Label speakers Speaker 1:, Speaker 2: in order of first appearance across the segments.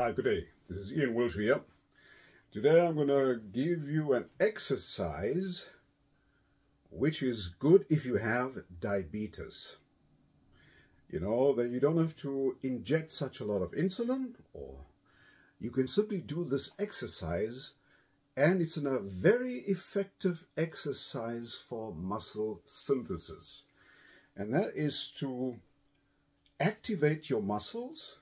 Speaker 1: Hi, good day. This is Ian Wiltshire here. Today I'm going to give you an exercise which is good if you have diabetes. You know, that you don't have to inject such a lot of insulin or you can simply do this exercise and it's a very effective exercise for muscle synthesis. And that is to activate your muscles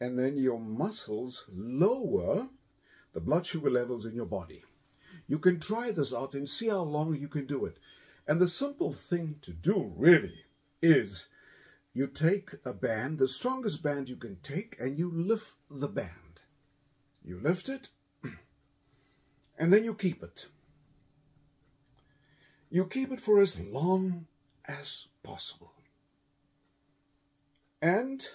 Speaker 1: and then your muscles lower the blood sugar levels in your body. You can try this out and see how long you can do it. And the simple thing to do really is you take a band, the strongest band you can take, and you lift the band. You lift it, and then you keep it. You keep it for as long as possible. And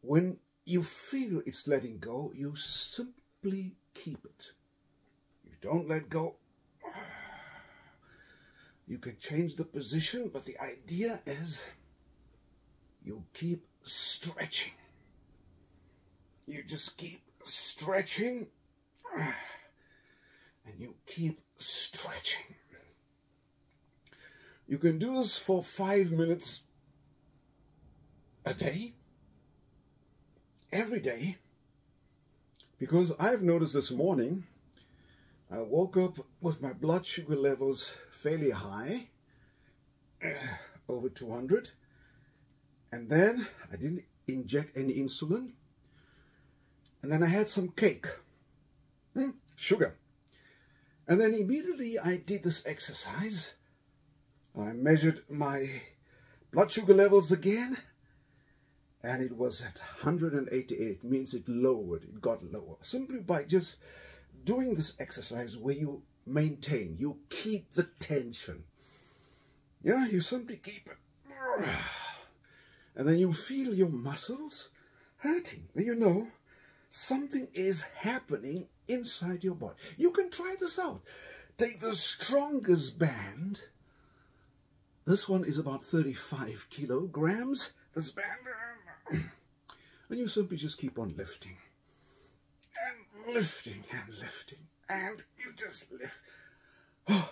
Speaker 1: when you feel it's letting go, you simply keep it. You don't let go. You can change the position, but the idea is you keep stretching. You just keep stretching and you keep stretching. You can do this for five minutes a day every day because I've noticed this morning I woke up with my blood sugar levels fairly high, over 200, and then I didn't inject any insulin, and then I had some cake, hmm, sugar, and then immediately I did this exercise. I measured my blood sugar levels again, and it was at 188 means it lowered it got lower simply by just doing this exercise where you maintain you keep the tension. Yeah you simply keep it. And then you feel your muscles hurting. Then you know something is happening inside your body. You can try this out. Take the strongest band. This one is about 35 kilograms this band and you simply just keep on lifting and lifting and lifting and you just lift. Oh.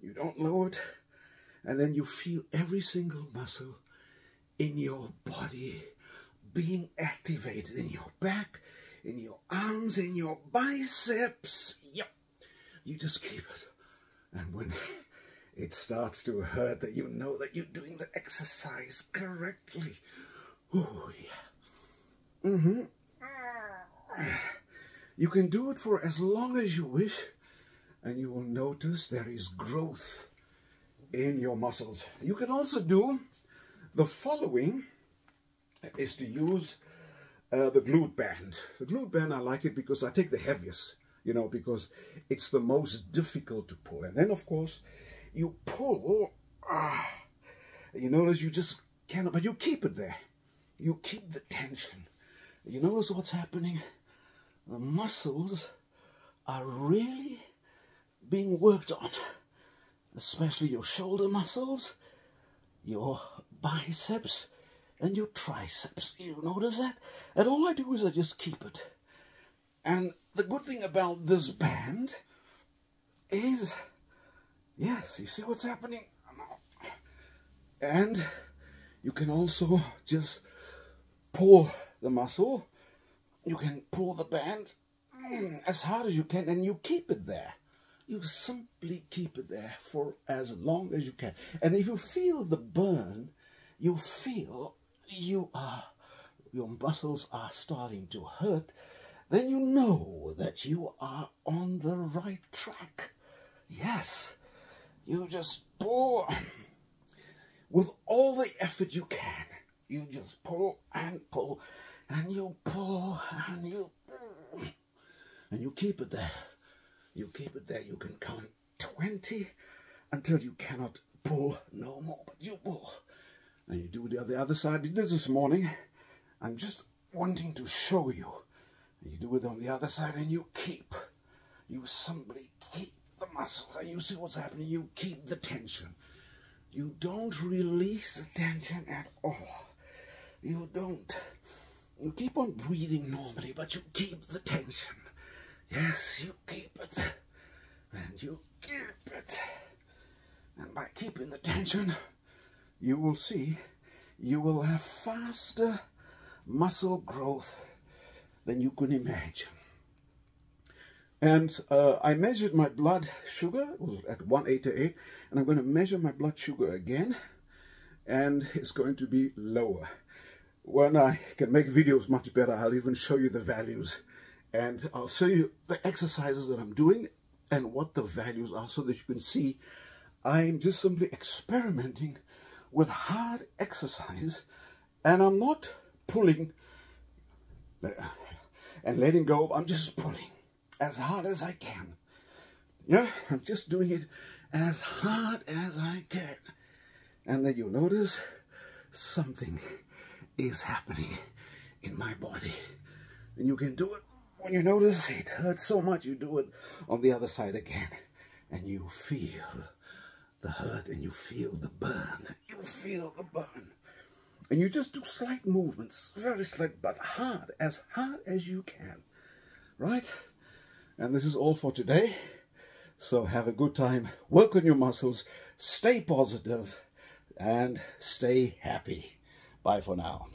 Speaker 1: you don't lower it and then you feel every single muscle in your body being activated in your back, in your arms, in your biceps. Yep. You just keep it. And when it starts to hurt that you know that you're doing the exercise correctly. Oh, yeah. Mm-hmm. You can do it for as long as you wish, and you will notice there is growth in your muscles. You can also do the following is to use uh, the glute band. The glute band, I like it because I take the heaviest, you know, because it's the most difficult to pull. And then, of course, you pull, ah, you notice you just cannot, but you keep it there. You keep the tension. You notice what's happening? The muscles are really being worked on, especially your shoulder muscles, your biceps, and your triceps. You notice that? And all I do is I just keep it. And the good thing about this band is Yes, you see what's happening? And you can also just pull the muscle. You can pull the band mm, as hard as you can and you keep it there. You simply keep it there for as long as you can. And if you feel the burn, you feel you are, your muscles are starting to hurt, then you know that you are on the right track. Yes, you just pull with all the effort you can. You just pull and pull and you pull and you pull and you keep it there. You keep it there. You can count 20 until you cannot pull no more, but you pull. And you do it on the other side. I did this this morning. I'm just wanting to show you. You do it on the other side and you keep. You simply keep muscles you see what's happening. You keep the tension. You don't release the tension at all. You don't. You keep on breathing normally, but you keep the tension. Yes, you keep it. And you keep it. And by keeping the tension, you will see you will have faster muscle growth than you could imagine. And uh, I measured my blood sugar, it was at 188, and I'm going to measure my blood sugar again, and it's going to be lower. When I can make videos much better, I'll even show you the values, and I'll show you the exercises that I'm doing and what the values are so that you can see I'm just simply experimenting with hard exercise, and I'm not pulling. And letting go, I'm just pulling as hard as I can. Yeah, I'm just doing it as hard as I can. And then you'll notice something is happening in my body. And you can do it when you notice it hurts so much, you do it on the other side again. And you feel the hurt and you feel the burn. You feel the burn. And you just do slight movements, very slight, but hard, as hard as you can. Right? And this is all for today. So have a good time, work on your muscles, stay positive, and stay happy. Bye for now.